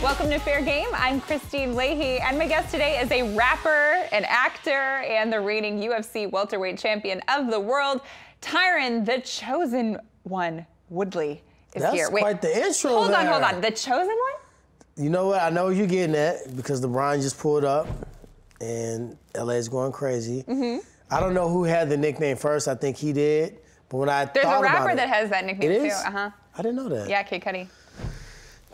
Welcome to Fair Game. I'm Kristine Leahy, and my guest today is a rapper, an actor, and the reigning UFC welterweight champion of the world, Tyron, the chosen one, Woodley, is That's here. quite the intro Hold on, hold on. The chosen one? You know what? I know you're getting that because LeBron just pulled up and LA's going crazy. Mm-hmm. I don't know who had the nickname first. I think he did. But when I There's a rapper that it, has that nickname it too. Uh huh. I didn't know that. Yeah, Kid Cudi.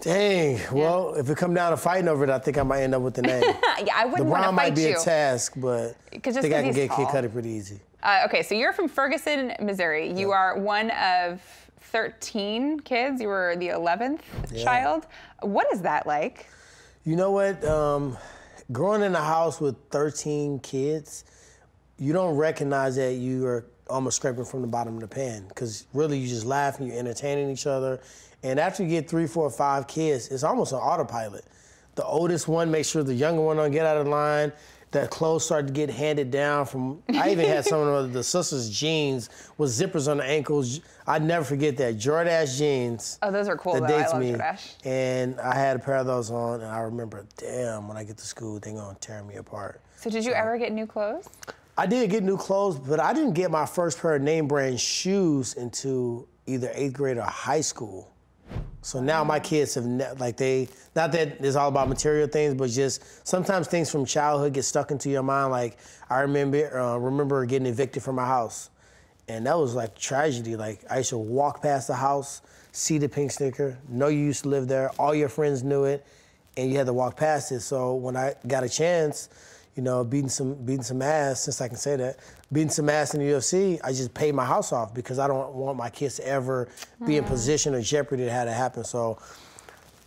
Dang. Well, if it come down to fighting over it, I think I might end up with the name. Yeah, I wouldn't want to LeBron fight might be you. a task, but I think I can get Kid tall. Cudi pretty easy. Uh, okay, so you're from Ferguson, Missouri. You are one of 13 kids. You were the 11th Yeah. child. What is that like? You know what? Um, growing in a house with 13 kids, you don't recognize that you are almost scraping from the bottom of the pan because really you just laughing, you're entertaining each other. And after you get three, four, five kids, it's almost an autopilot. The oldest one makes sure the younger one don't get out of line. The clothes start to get handed down from. I even had some of the sisters' jeans with zippers on the ankles. I never forget that Jordache jeans Oh, those are cool that though. dates me. Jordache. And I had a pair of those on, and I remember, damn, when I get to school, they're gonna tear me apart. So did you ever get new clothes? I did get new clothes, but I didn't get my first pair of name brand shoes until either eighth grade or high school. So now my kids have ne- like they not that it's all about material things, but just sometimes things from childhood get stuck into your mind. Like I remember uh, remember getting evicted from my house, and that was like tragedy. Like I used to walk past the house, see the pink sticker, know you used to live there, all your friends knew it, and you had to walk past it. So when I got a chance, you know, beating some beating some ass, since I can say that, beating some ass in the UFC, I just paid my house off because I don't want my kids to ever be in mm. position or jeopardy to have that happen. So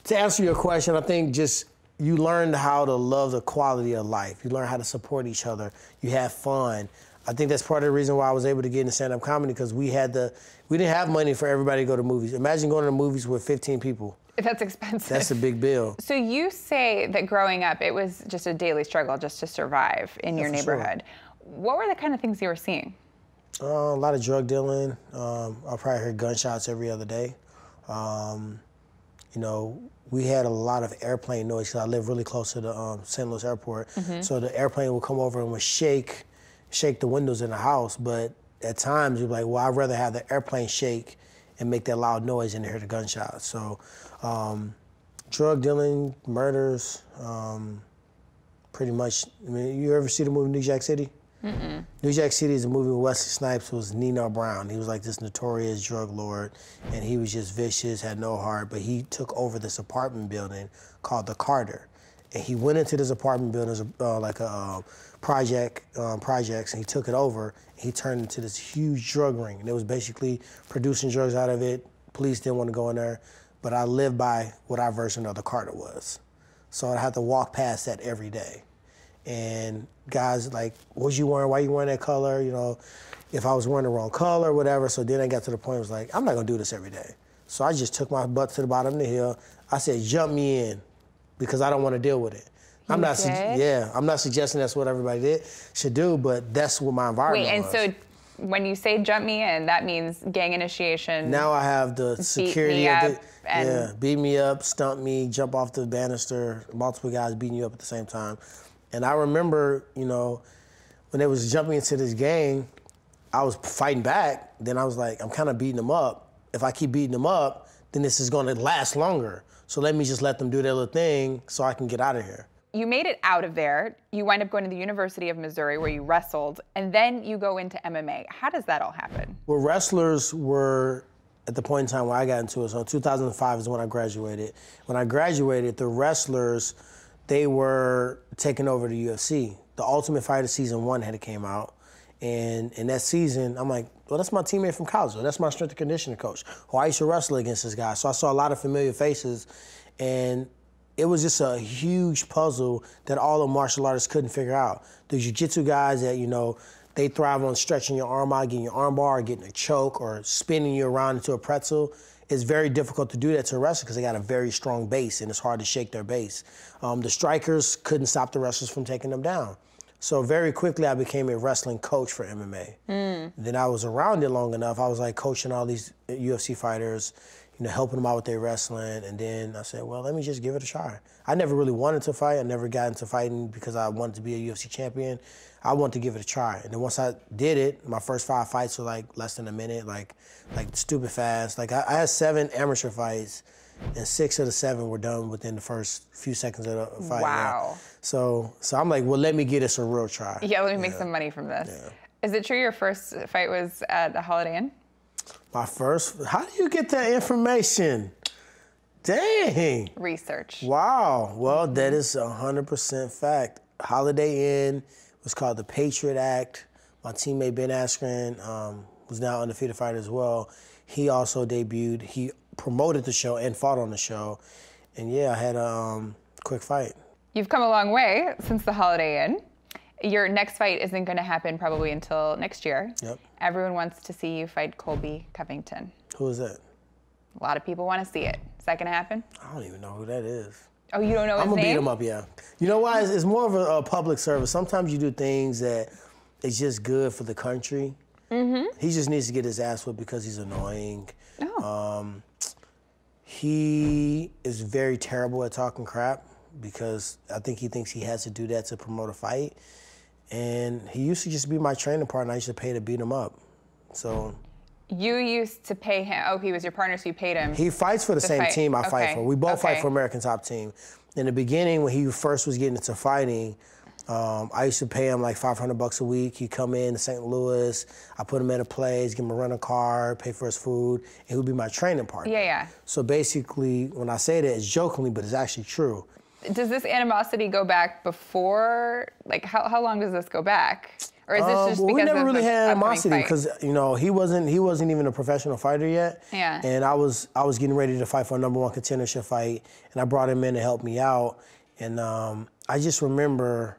to answer your question, I think just you learn how to love the quality of life. You learn how to support each other. You have fun. I think that's part of the reason why I was able to get into stand-up comedy because we had the we didn't have money for everybody to go to movies. Imagine going to the movies with 15 people. That's expensive. That's a big bill. so you say that growing up, it was just a daily struggle just to survive in your for sure. neighborhood. What were the kind of things you were seeing? Uh, a lot of drug dealing. Um, I probably heard gunshots every other day. Um, you know, we had a lot of airplane noise because I live really close to the um, St. Louis airport. So the airplane would come over and would shake, shake the windows in the house. But at times you'd be like, well, I'd rather have the airplane shake and make that loud noise and hear the gunshots. So, um, drug dealing, murders, um, pretty much. I mean, you ever see the movie New Jack City? New Jack City is a movie with Wesley Snipes was Nino Brown. He was like this notorious drug lord, and he was just vicious, had no heart. But he took over this apartment building called the Carter, and he went into this apartment building as a, uh, like a uh, project um, projects, and he took it over. And he turned into this huge drug ring, and it was basically producing drugs out of it. Police didn't want to go in there, but I lived by what our version of the Carter was, so I had to walk past that every day and guys like, what you wearing? Why you wearing that color? You know, if I was wearing the wrong color, or whatever. So then I got to the point it was like, I'm not gonna do this every day. So I just took my butt to the bottom of the hill. I said, jump me in, because I don't want to deal with it. I'm not, su- yeah, I'm not suggesting that's what everybody did should do, but that's what my environment Wait, and was. so when you say jump me in, that means gang initiation. Now I have the security up the and- yeah, beat me up, stump me, jump off the banister, multiple guys beating you up at the same time. And I remember, you know, when they was jumping into this gang, I was fighting back. Then I was like, I'm kind of beating them up. If I keep beating them up, then this is going to last longer. So let me just let them do their little thing so I can get out of here. you made it out of there. You wind up going to the University of Missouri where you wrestled, and then you go into MMA. How does that all happen? Well, wrestlers were at the point in time where I got into it. So 2005 is when I graduated. When I graduated, the wrestlers, they were taking over the UFC. The Ultimate Fighter season one had came out, and in that season, I'm like, well, that's my teammate from college. Or that's my strength and conditioning coach. Or I used to wrestle against this guy. So I saw a lot of familiar faces, and it was just a huge puzzle that all the martial artists couldn't figure out. The jiu-jitsu guys that, you know, they thrive on stretching your arm out, getting your arm bar, getting a choke, or spinning you around into a pretzel. It's very difficult to do that to a wrestler because they got a very strong base and it's hard to shake their base. Um, the strikers couldn't stop the wrestlers from taking them down. So very quickly, I became a wrestling coach for MMA. Then I was around it long enough. I was like coaching all these UFC fighters, you know, helping them out with their wrestling. And then I said, well, let me just give it a try. I never really wanted to fight. I never got into fighting because I wanted to be a UFC champion. I wanted to give it a try. And then once I did it, my first five fights were like less than a minute, like like stupid fast. Like I, I had seven amateur fights, and six of the seven were done within the first few seconds of the fight. yeah. Wow. So so I'm like, well, let me get this a real try. Yeah, let me make some money from this. Is it true your first fight was at the Holiday Inn? My first. How do you get that information? Dang. Research. Wow. Well, that is a hundred percent fact. Holiday Inn was called the Patriot Act. My teammate Ben Askren um, was now undefeated fighter as well. He also debuted. He promoted the show and fought on the show. And yeah, I had a um, quick fight. You've come a long way since the Holiday Inn. Your next fight isn't going to happen probably until next year. Yep. Everyone wants to see you fight Colby Covington. Who is that? A lot of people want to see it. Is that going to happen? I don't even know who that is. Oh, you don't know I'm gonna name? beat him up, yeah. You know why? It's, it's more of a, a public service. Sometimes you do things that it's just good for the country. Mm-hmm. He just needs to get his ass whipped because he's annoying. Oh. Um, he is very terrible at talking crap because I think he thinks he has to do that to promote a fight. And he used to just be my training partner. I used to pay to beat him up. So you used to pay him. Oh, he was your partner, so you paid him. he fights for the, same fight. team I fight for. We both fight for American Top Team. In the beginning, when he first was getting into fighting, um, I used to pay him like 500 bucks a week. He'd come in to St. Louis. I put him at a place, give him a rental car, pay for his food, and he would be my training partner. yeah, yeah. So basically, when I say that, it's jokingly, but it's actually true. Does this animosity go back before? Like, how, how long does this go back? Or is this Um, just well, because we never really had animosity because you know he wasn't he wasn't even a professional fighter yet. Yeah. And I was I was getting ready to fight for a number one contendership fight, and I brought him in to help me out. And um, I just remember,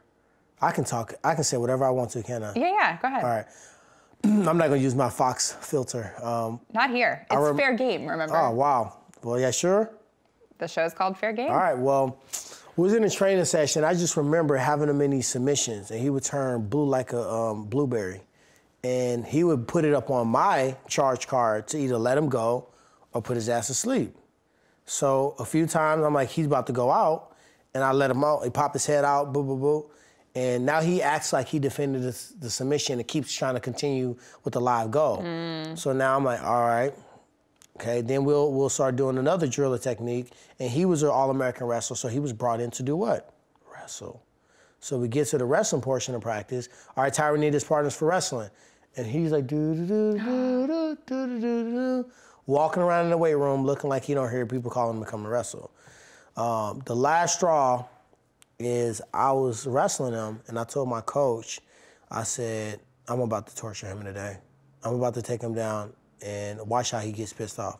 I can talk, I can say whatever I want to, can I? Yeah, yeah. Go ahead. All right. I'm not gonna use my Fox filter. Um, Not here. It's rem- fair game. Remember? oh wow. Well, yeah, sure. The show's called Fair Game. All right, well, we was in a training session. I just remember having him in these submissions, and he would turn blue like a um, blueberry. And he would put it up on my charge card to either let him go or put his ass to sleep. So a few times I'm like, he's about to go out, and I let him out. He pop his head out, boo, boo, boo. And now he acts like he defended the, the submission and keeps trying to continue with the live go. So now I'm like, all right, Okay, then we'll we'll start doing another driller technique. And he was an All-American wrestler, so he was brought in to do what? Wrestle. So we get to the wrestling portion of practice. All right, Tyron need his partners for wrestling. And he's like do do do do do do do do do walking around in the weight room looking like he don't hear people calling him to come and wrestle. Um, the last straw is I was wrestling him and I told my coach, I said, I'm about to torture him today. I'm about to take him down and watch how he gets pissed off.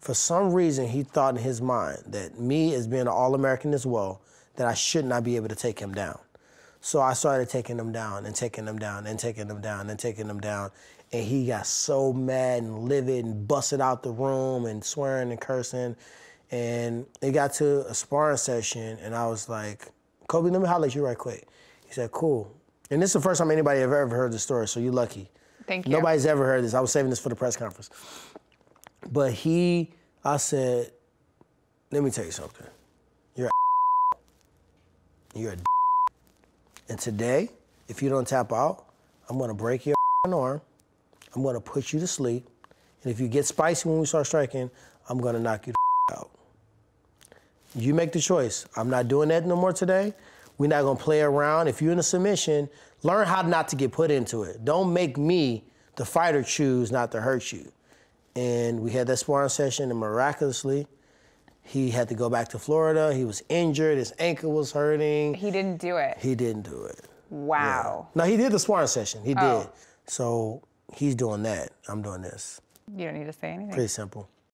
For some reason, he thought in his mind that me, as being an All American as well, that I should not be able to take him down. So I started taking him down and taking him down and taking him down and taking him down. And he got so mad and livid and busted out the room and swearing and cursing. And it got to a sparring session, and I was like, Colby, let me holler at you right quick. He said, cool. And this is the first time anybody ever ever heard the story, so you're lucky. Thank you. Nobody's ever heard this. I was saving this for the press conference. But he, I said, let me tell you something. You're a you're a and today, if you don't tap out, I'm gonna break your arm. I'm gonna put you to sleep. And if you get spicy when we start striking, I'm gonna knock you. You make the choice. I'm not doing that no more today. We're not gonna play around. If you're in a submission, learn how not to get put into it. Don't make me, the fighter, choose not to hurt you. And we had that sparring session, and miraculously, he had to go back to Florida. He was injured. His ankle was hurting. He didn't do it. He didn't do it. Wow. No, he did the sparring session. He Oh. did. So he's doing that. I'm doing this. You don't need to say anything. Pretty simple.